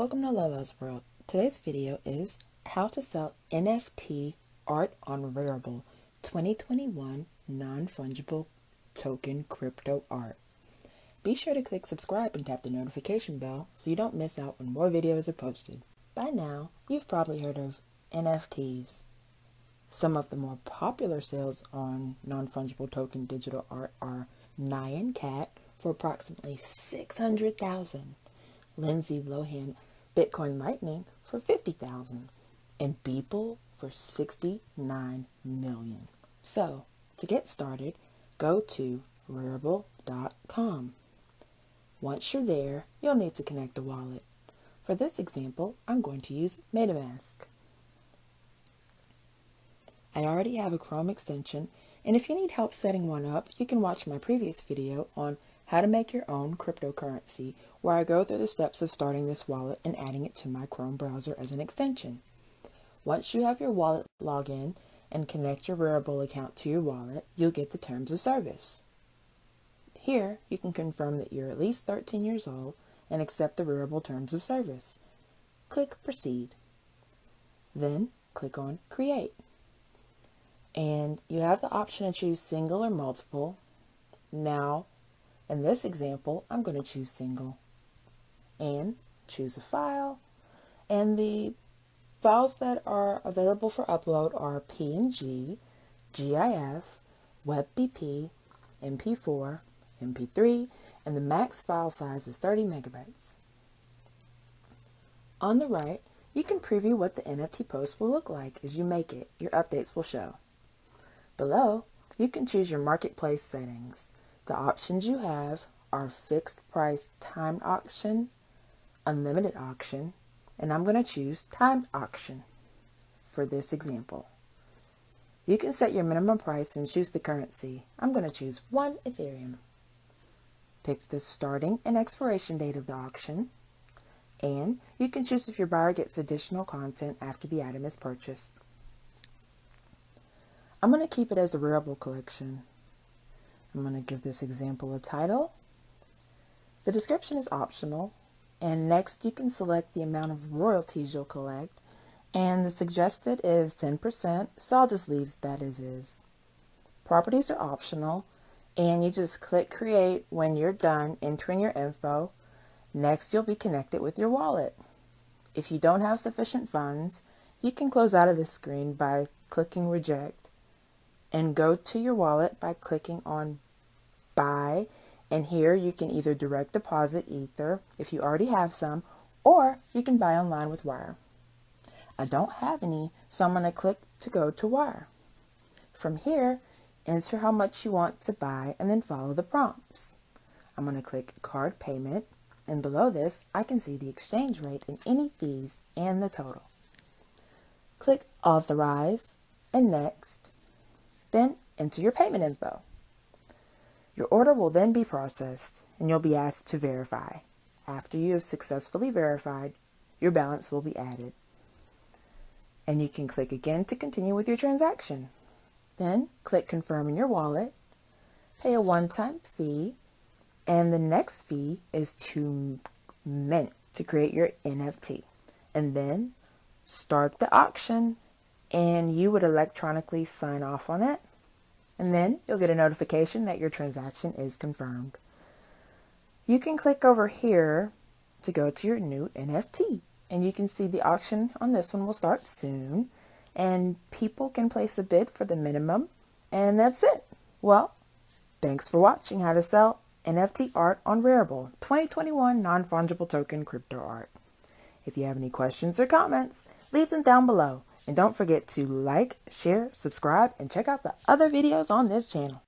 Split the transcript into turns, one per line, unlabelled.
Welcome to Lala's World. Today's video is how to sell NFT art on Rarible 2021 non-fungible token crypto art. Be sure to click subscribe and tap the notification bell so you don't miss out when more videos are posted. By now, you've probably heard of NFTs. Some of the more popular sales on non-fungible token digital art are Nyan Cat for approximately 600,000, Lindsay Lohan Bitcoin Lightning for 50,000 and Beeple for 69 million. So, to get started, go to rarible.com. Once you're there, you'll need to connect a wallet. For this example, I'm going to use MetaMask. I already have a Chrome extension, and if you need help setting one up, you can watch my previous video on how to make your own cryptocurrency, where I go through the steps of starting this wallet and adding it to my Chrome browser as an extension. Once you have your wallet login and connect your Rarible account to your wallet, you'll get the terms of service. Here, you can confirm that you're at least 13 years old and accept the Rarible terms of service. Click Proceed. Then, click on Create. And you have the option to choose single or multiple. Now, in this example, I'm going to choose single and choose a file. And the files that are available for upload are PNG, GIF, WebP, MP4, MP3, and the max file size is 30 megabytes. On the right, you can preview what the NFT post will look like as you make it. Your updates will show. Below, you can choose your marketplace settings. The options you have are fixed price timed auction, unlimited auction, and I'm going to choose timed auction for this example. You can set your minimum price and choose the currency. I'm going to choose 1 Ethereum. Pick the starting and expiration date of the auction, and you can choose if your buyer gets additional content after the item is purchased. I'm going to keep it as a Rarible collection. I'm going to give this example a title. The description is optional. And next you can select the amount of royalties you'll collect. And the suggested is 10%, so I'll just leave that as is. Properties are optional. And you just click create when you're done entering your info. Next you'll be connected with your wallet. If you don't have sufficient funds, you can close out of this screen by clicking reject and go to your wallet by clicking on buy. And here you can either direct deposit ether if you already have some or you can buy online with Wyre. I don't have any so i'm going to click to go to Wyre. From here enter how much you want to buy and then follow the prompts. I'm going to click card payment and below this i can see the exchange rate and any fees and the total. Click authorize and next then enter your payment info. Your order will then be processed and you'll be asked to verify. After you have successfully verified, your balance will be added. And you can click again to continue with your transaction. Then click confirm in your wallet, pay a one-time fee, and the next fee is to mint to create your NFT. And then start the auction and you would electronically sign off on it. And then you'll get a notification that your transaction is confirmed. You can click over here to go to your new NFT. And you can see the auction on this one will start soon. And people can place a bid for the minimum. And that's it. Well, thanks for watching how to sell NFT art on Rarible 2021 non-fungible token crypto art. If you have any questions or comments, leave them down below. And don't forget to like, share, subscribe, and check out the other videos on this channel.